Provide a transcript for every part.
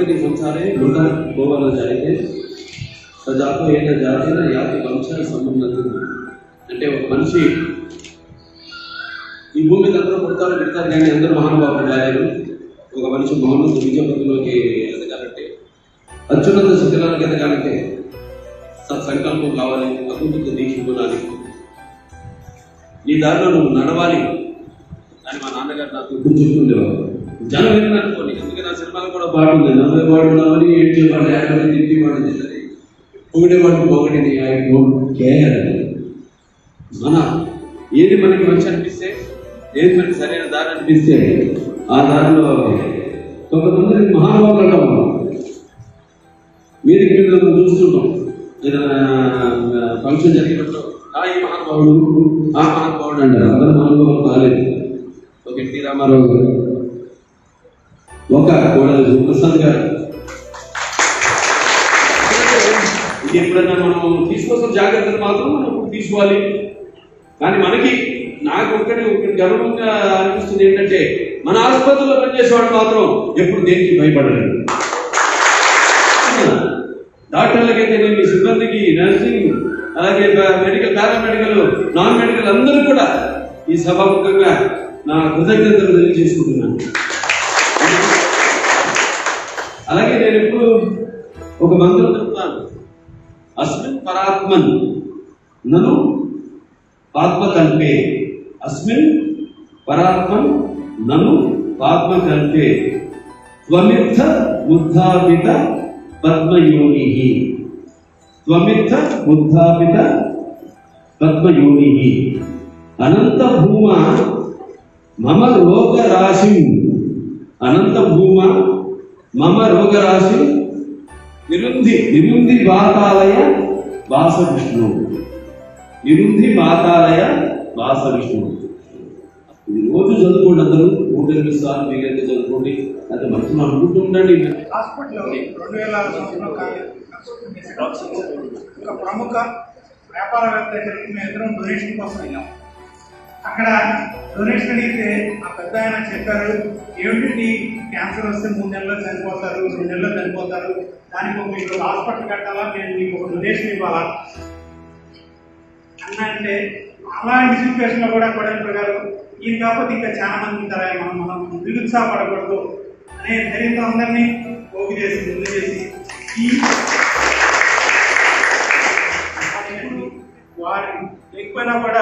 के संसारे दुर्गा गोवाला जाएंगे సజాతో ఏన జాతిన యాతి వంశాల సంబంధం అంటే ఒక మనిషి ఈ భూమి మీద అందరూ పుడతారు పెడతారు కానీ అందరూ మహానుభావులు కాలేరు ఒక మనిషి మౌనం విజయపతిలోకి ఎదగాలంటే అత్యున్నత శిఖరాలకు ఎదగాలంటే సత్సంకల్పం కావాలి అభివృద్ధి దీక్షించాలి ఈ దారిలో నువ్వు నడవాలి అని మా నాన్నగారు నాకు ఎప్పుడు చెప్తుండేవారు జనం విన్నారనుకోండి ఎందుకంటే నా సినిమాలు కూడా బాగుంది. నలభై బాగున్నామని ఏడ్చేవాడు ఏడాది తిట్టేవాడు చేయాలి పొగిడేవాడు పొగడిని ఐ డోంట్ కేర్ మన ఏది మనకి మంచి అనిపిస్తే ఏది మనకి సరైన దారి అనిపిస్తే ఆ దారిలో కొంతమంది మహానుభావులు అంటాం మీదికి మీద మనం చూస్తుంటాం ఏదైనా ఫంక్షన్ జరిగినప్పుడు ఆ ఈ మహానుభావుడు ఆ మహానుభావుడు అంటారు. అందరూ మహానుభావులు కాలేదు. ఒక ఎన్టీ రామారావు గారు. ఒక కోడలు ప్రసాద్ గారు ఇది ఎప్పుడైనా మనం తీసుకోవాల్సిన జాగ్రత్తలు మాత్రం మనం ఇప్పుడు తీసుకోవాలి. కానీ మనకి నాకు ఒక్కటి ఒకటి గర్వంగా అనిపిస్తుంది ఏంటంటే మన ఆసుపత్రిలో పనిచేసేవాడు మాత్రం ఎప్పుడు దేనికి భయపడలేదు. డాక్టర్లకైతే నేను సిబ్బందికి నర్సింగ్ అలాగే మెడికల్ పారామెడికల్ నాన్ మెడికల్ అందరూ కూడా ఈ సభాముఖంగా నా కృతజ్ఞతలు తెలియజేసుకుంటున్నాను. అలాగే నేను ఎప్పుడు ఒక మంత్రం చెప్తాను అస్మిన్ పరాత్మన్ నను పాత్మకల్పే అస్మిన్ పరాత్మన్ నను పాత్మకల్పే త్వమిత్థ ఉద్ధాపిత పద్మయోని త్వమిత్థ ఉద్ధాపిత పద్మయోని అనంత భూమ మమ రోగరాశి అనంత భూమ మమ రోగరాశి నిరుంధి నిరుంధి వాతాలయ వాస విష్ణువు నిరుంధి వాతాలయ వాస విష్ణువు ఇది రోజు చదువుకోండి అందరూ నూట ఎనిమిది సార్లు మీరైతే చదువుకోండి. అది మంచి అనుకుంటూ ఉండండి. రెండు వేల ఒక ప్రముఖ వ్యాపారవేత్త దగ్గరికి మేము ఇద్దరం డొనేషన్ కోసం వెళ్ళాం. అక్కడ డొనేషన్ అడిగితే ఆ పెద్ద ఆయన చెప్పారు ఏమిటి క్యాన్సర్ వస్తే మూడు నెలల్లో చనిపోతారు రెండు నెలల్లో చనిపోతారు దానికి ఒక మీకు హాస్పిటల్ కట్టాలా? నేను మీకు ఒక డొనేషన్ ఇవ్వాలా? అన్న అంటే అలాంటి సిచ్యువేషన్లో కూడా కొడంపల్లి గారు ఈయన కాకపోతే ఇంకా చాలా మంది ఉంటారా? మనం మనం నిరుత్సాహపడకూడదు. అనే ధైర్యంతో అందరినీ పోగు చేసి ముందు చేసి ఈ వారి లేకపోయినా కూడా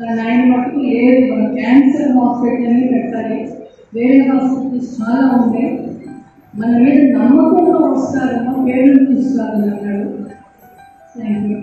కానీ ఆయన మటుకు లేదు మన క్యాన్సర్ హాస్పిటల్ అని పెట్టాలి. వేరే హాస్పిటల్స్ చాలా ఉంటాయి మన మీద నమ్మకంగా వస్తారమ్మా. పేరెంట్స్ ఇస్తారని అన్నాడు. Thank you